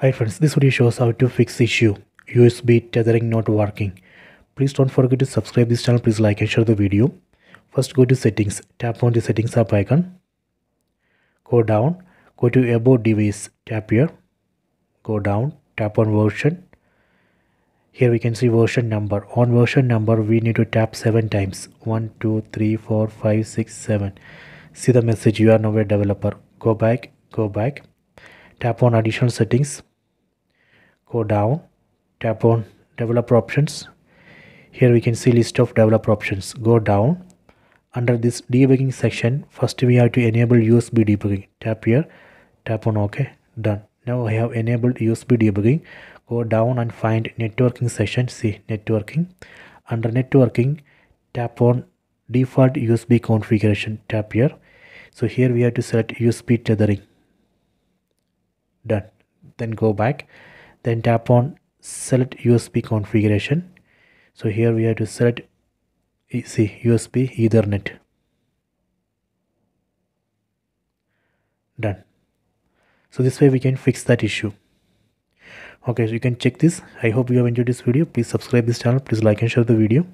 Hi friends, this video shows how to fix issue USB tethering not working. Please don't forget to subscribe this channel. Please like and share the video. First go to settings. Tap on the settings app icon. Go down. Go to about device. Tap here. Go down. Tap on version. Here we can see version number. On version number we need to tap 7 times. 1, 2, 3, 4, 5, 6, 7. See the message you are now a developer. Go back. Go back tap on additional settings. Go down. Tap on developer options. Here we can see list of developer options. Go down. Under this debugging section first we have to enable usb debugging. Tap here. Tap on ok. Done. Now i have enabled usb debugging. Go down and find networking section see networking. Under networking tap on default usb configuration. Tap here. So here we have to select usb tethering done. Then go back. Then tap on select usb configuration. So here we have to select eh, see usb ethernet. Done. So this way we can fix that issue. Okay so you can check this. I hope you have enjoyed this video. Please subscribe this channel. Please like and share the video